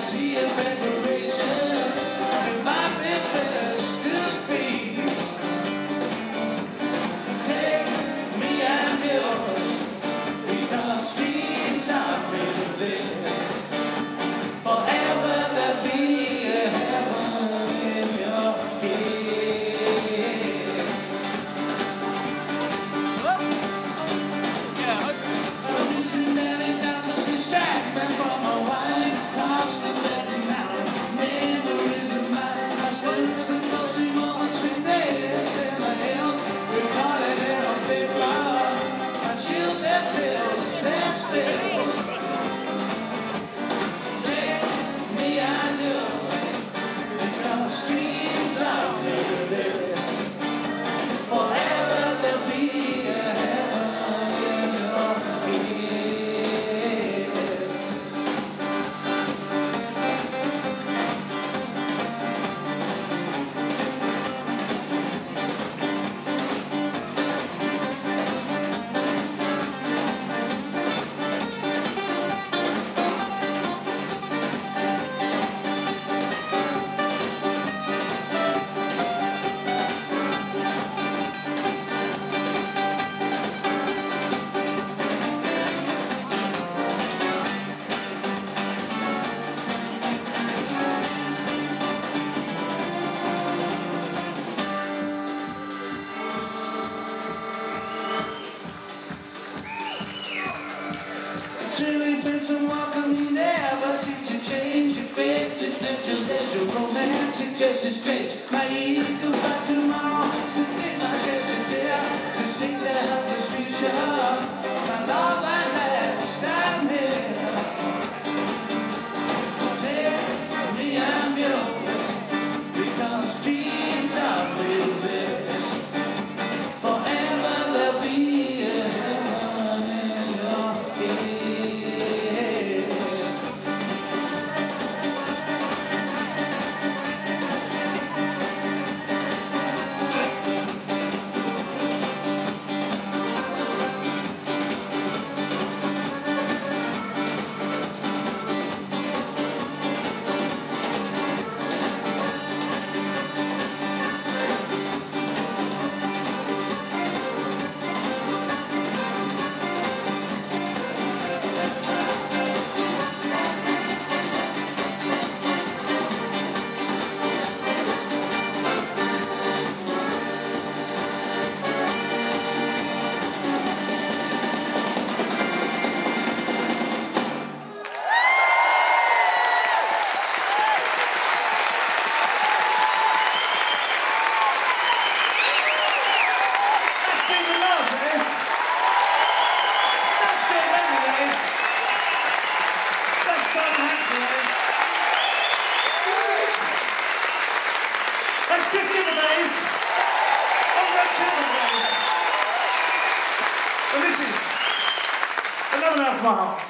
see a that street. silly been so often you never seem to change a bit. There's your romantic, just as strange. My ego has tomorrow, so think my treasure. so I'm Rachel Gervais. And this is another half mile.